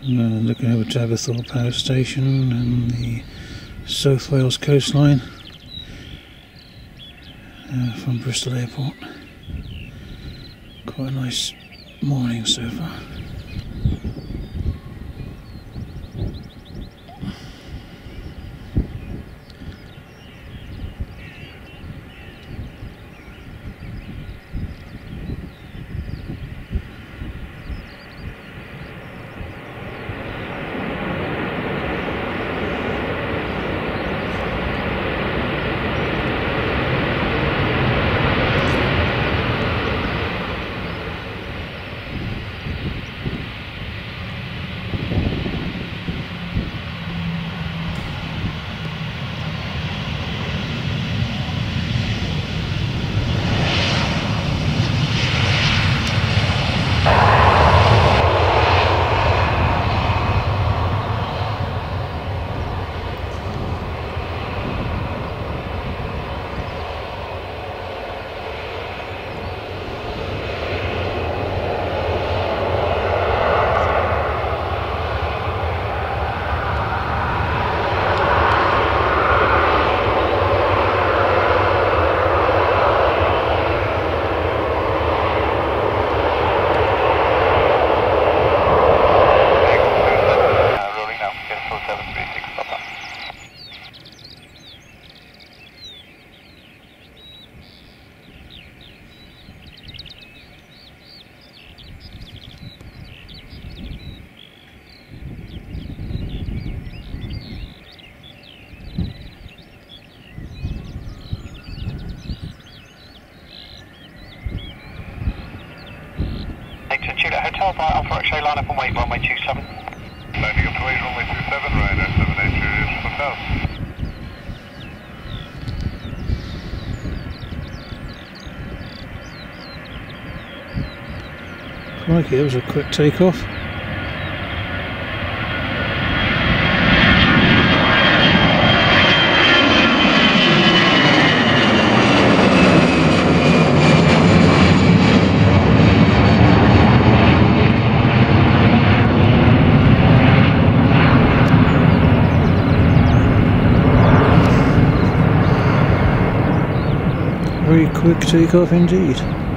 Uh, looking over to Aberthaw Power Station and the South Wales coastline uh, from Bristol Airport. Quite a nice morning so far. Juliet Hotel by Alpha X-ray line up on weight runway 27. Landing up to weight runway 27, Ryanair 78 Juliet Hotel. Crikey, that was a quick takeoff. Quick takeoff indeed.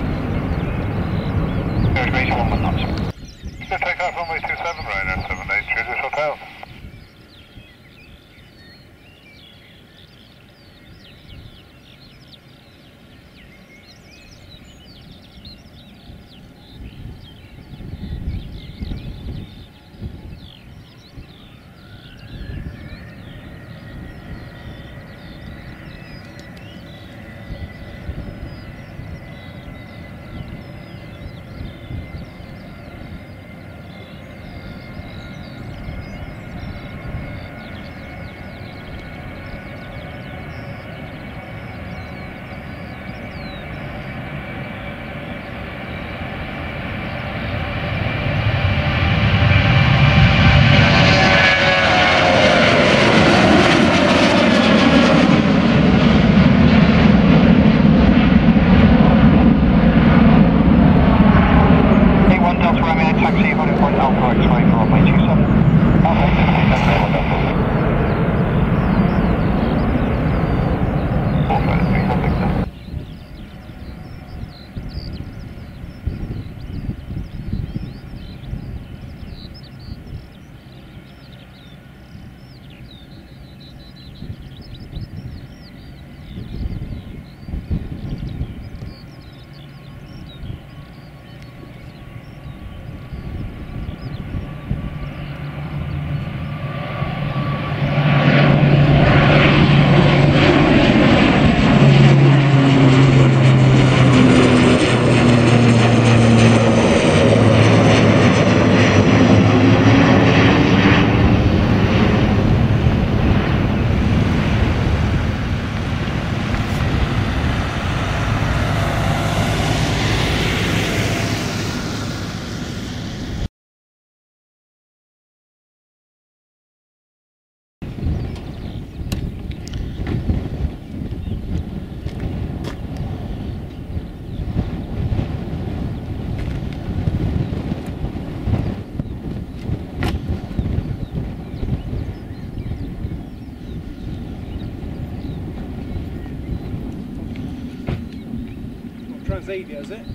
Transavia, is it?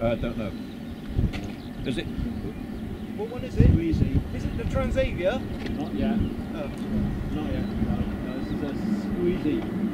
Uh, don't know. Is it? What one is it? Squeezy. Is it the Transavia? Not yet. Oh. Not yet. No, no this is a squeezy.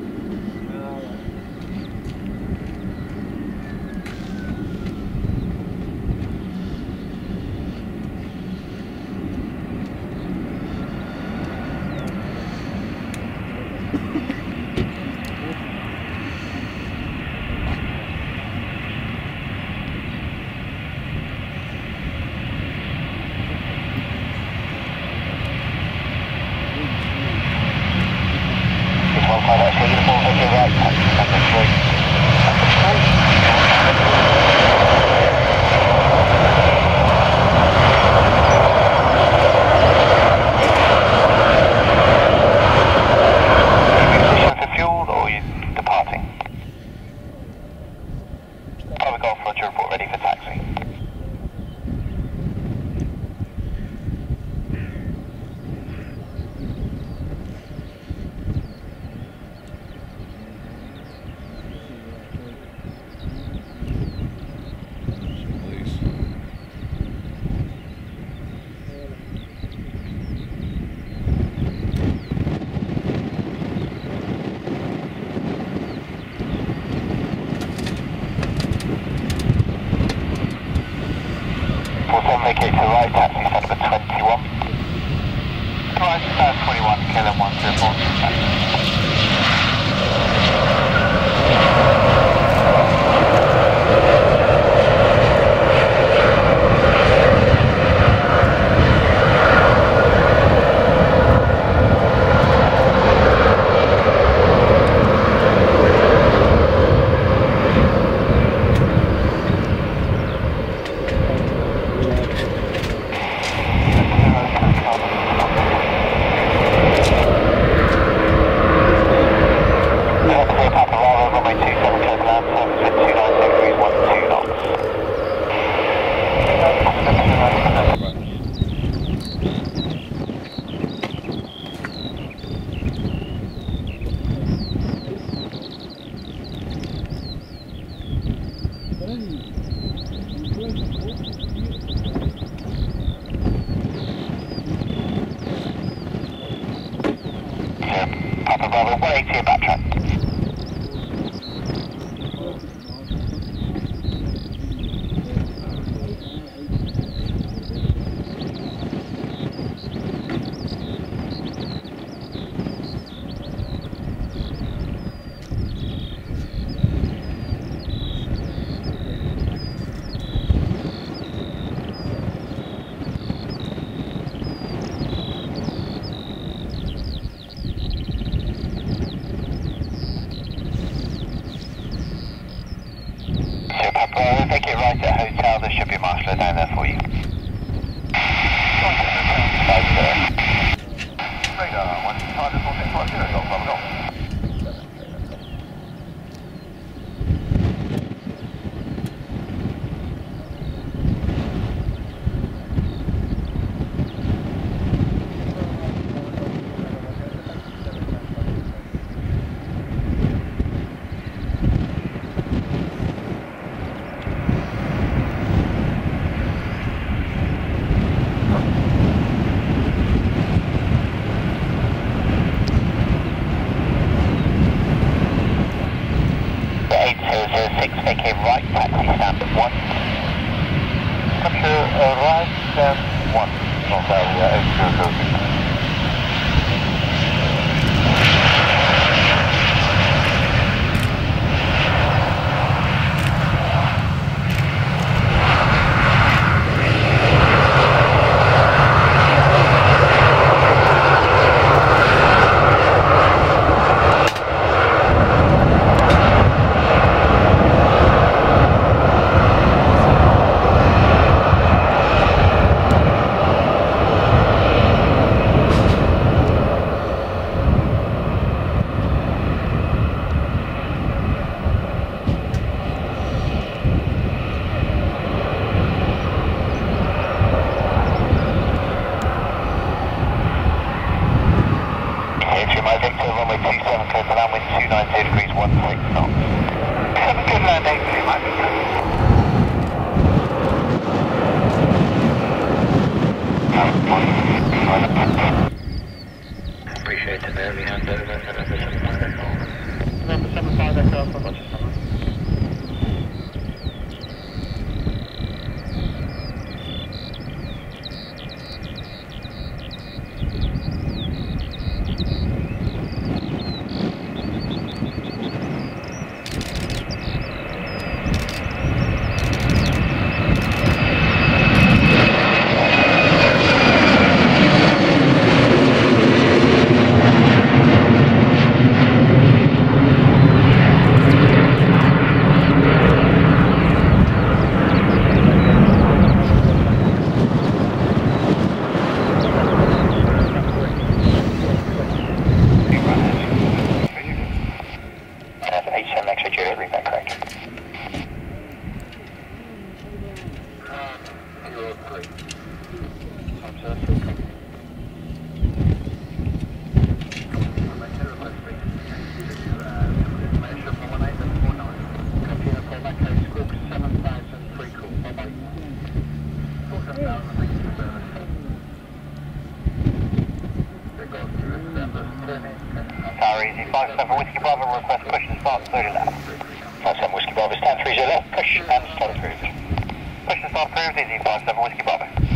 To right, taxi stand number twenty-one. Right, stand twenty-one, KLM one zero four. Stand 1. Capture uh, right, stand 1. North area 8006. execute everything. Push and start 30 left. 57 Whiskey Bravo, stand 30 left, push and start approved. Push and start approved, easy 57 Whiskey Bravo.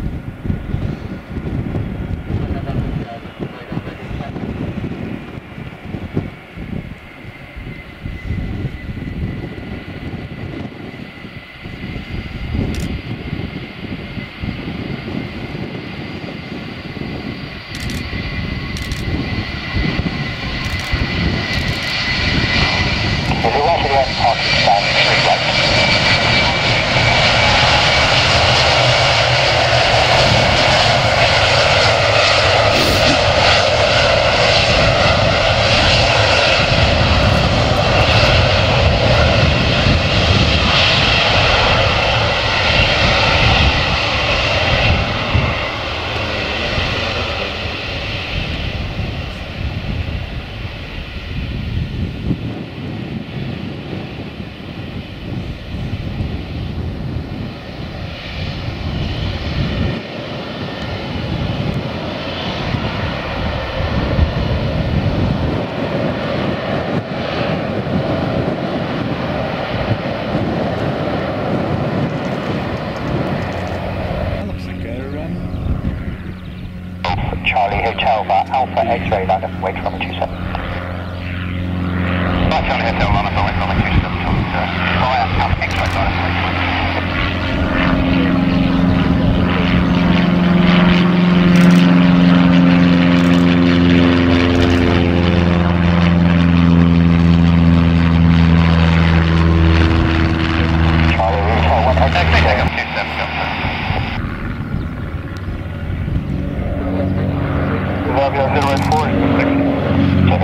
If you're right at the end, parking stand 3 right. 83, London, wait from 27. Right, Charlie Hotel, of wait from 27, Fire, come, X-ray, London, wait from 27.